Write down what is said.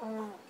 嗯。